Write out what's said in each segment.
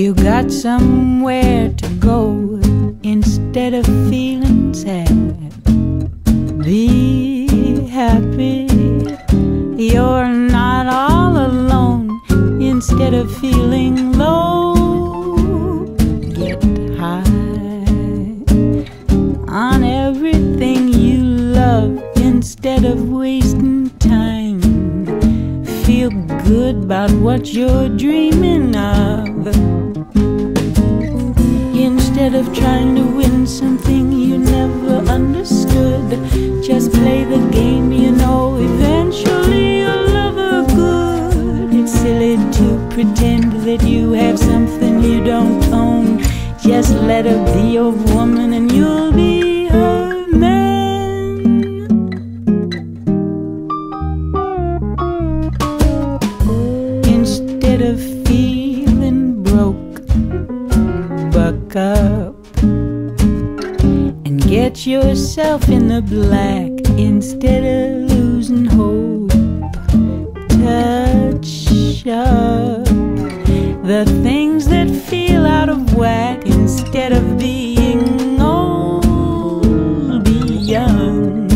you got somewhere to go. Instead of feeling sad, be happy. You're not all alone. Instead of feeling low, good about what you're dreaming of. Instead of trying to win something you never understood, just play the game you know eventually you'll love her good. It's silly to pretend that you have something you don't own. Just let her be your woman get yourself in the black instead of losing hope. Touch up the things that feel out of whack instead of being old. Be young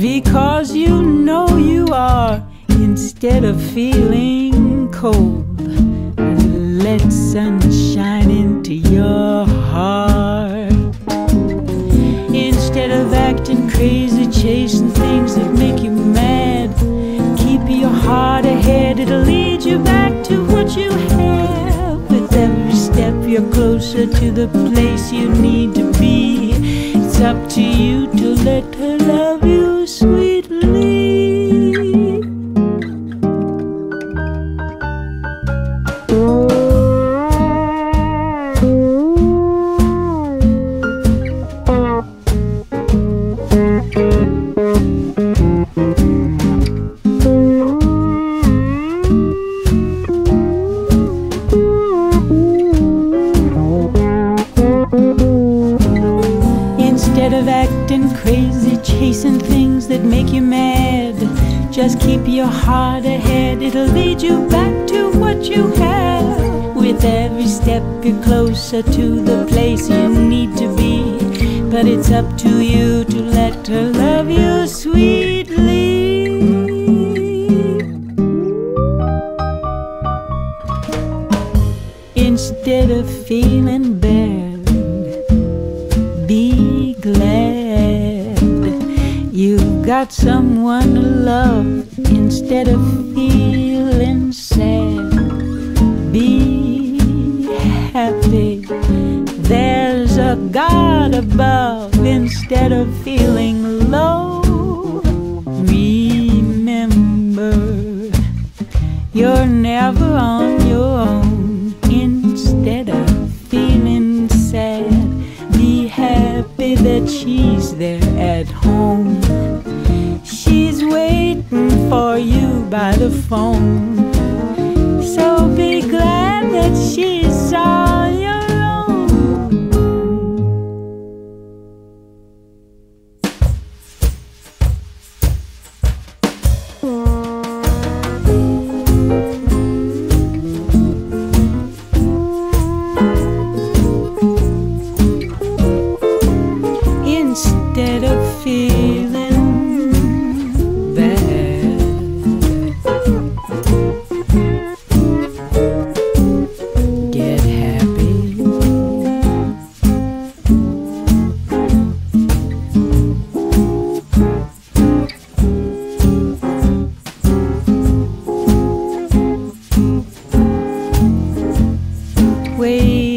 because you know you are instead of feeling cold. Let sunshine ahead, it'll lead you back to what you have. With every step, you're closer to the place you need to be. It's up to you to let her love you sweetly. Instead acting crazy, chasing things that make you mad, just keep your heart ahead. It'll lead you back to what you have. With every step, you're closer to the place you need to be. But it's up to you to let her love you sweetly. Instead of feeling bad, got someone to love instead of feeling sad. Be happy, there's a God above instead of feeling low. Remember, you're never on your own instead of feeling sad. Be happy that she's there at home. She's waiting for you by the phone. So be glad that she's way